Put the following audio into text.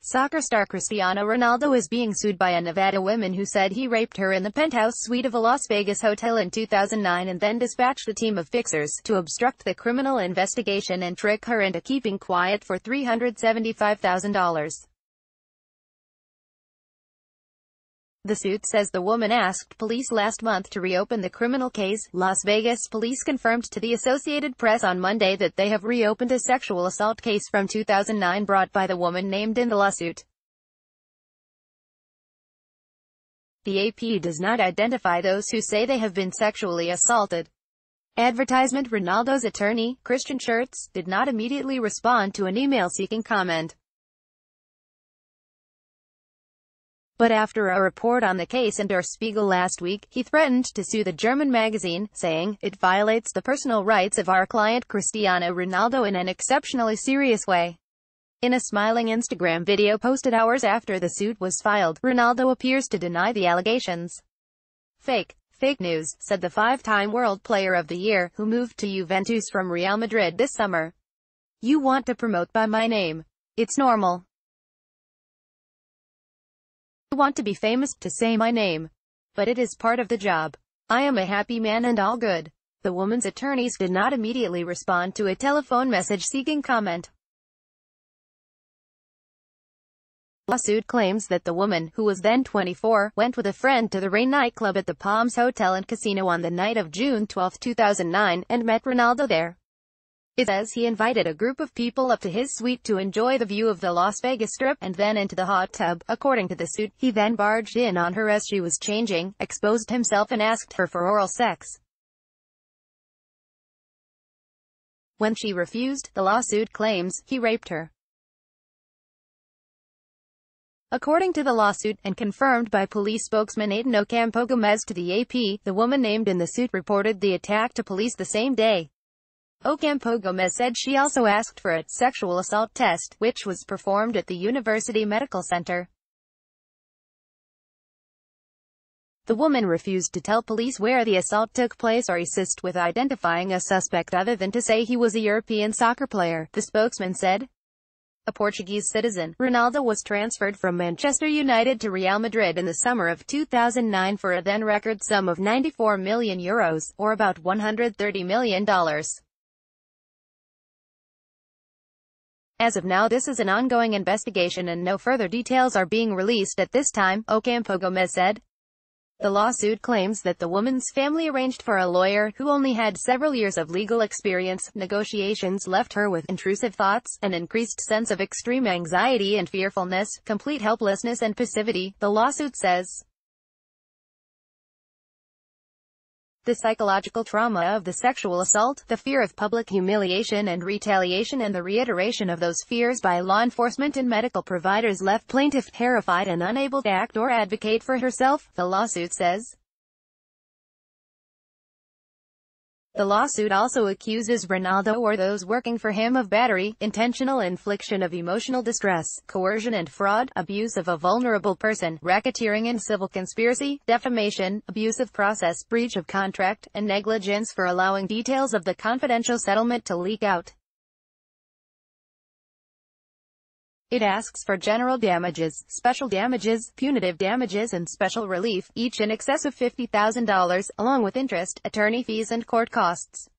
Soccer star Cristiano Ronaldo is being sued by a Nevada woman who said he raped her in the penthouse suite of a Las Vegas hotel in 2009 and then dispatched a team of fixers to obstruct the criminal investigation and trick her into keeping quiet for $375,000. The suit says the woman asked police last month to reopen the criminal case. Las Vegas police confirmed to the Associated Press on Monday that they have reopened a sexual assault case from 2009 brought by the woman named in the lawsuit. The AP does not identify those who say they have been sexually assaulted. Advertisement Ronaldo's attorney, Christian Schertz, did not immediately respond to an email seeking comment. But after a report on the case in Der Spiegel last week, he threatened to sue the German magazine, saying, it violates the personal rights of our client Cristiano Ronaldo in an exceptionally serious way. In a smiling Instagram video posted hours after the suit was filed, Ronaldo appears to deny the allegations. Fake. Fake news, said the five-time World Player of the Year, who moved to Juventus from Real Madrid this summer. You want to promote by my name. It's normal. I want to be famous, to say my name. But it is part of the job. I am a happy man and all good. The woman's attorneys did not immediately respond to a telephone message seeking comment. lawsuit claims that the woman, who was then 24, went with a friend to the Rain nightclub at the Palms Hotel and Casino on the night of June 12, 2009, and met Ronaldo there. It says he invited a group of people up to his suite to enjoy the view of the Las Vegas Strip, and then into the hot tub. According to the suit, he then barged in on her as she was changing, exposed himself and asked her for oral sex. When she refused, the lawsuit claims, he raped her. According to the lawsuit, and confirmed by police spokesman Aden Ocampo Gomez to the AP, the woman named in the suit reported the attack to police the same day. Ocampo Gomez said she also asked for a sexual assault test, which was performed at the University Medical Center. The woman refused to tell police where the assault took place or assist with identifying a suspect other than to say he was a European soccer player, the spokesman said. A Portuguese citizen, Ronaldo was transferred from Manchester United to Real Madrid in the summer of 2009 for a then-record sum of 94 million euros, or about $130 million. As of now this is an ongoing investigation and no further details are being released at this time, Ocampo Gomez said. The lawsuit claims that the woman's family arranged for a lawyer, who only had several years of legal experience. Negotiations left her with intrusive thoughts, an increased sense of extreme anxiety and fearfulness, complete helplessness and passivity, the lawsuit says. The psychological trauma of the sexual assault, the fear of public humiliation and retaliation and the reiteration of those fears by law enforcement and medical providers left plaintiff terrified and unable to act or advocate for herself, the lawsuit says. The lawsuit also accuses Ronaldo or those working for him of battery, intentional infliction of emotional distress, coercion and fraud, abuse of a vulnerable person, racketeering and civil conspiracy, defamation, abuse of process, breach of contract, and negligence for allowing details of the confidential settlement to leak out. It asks for general damages, special damages, punitive damages and special relief, each in excess of $50,000, along with interest, attorney fees and court costs.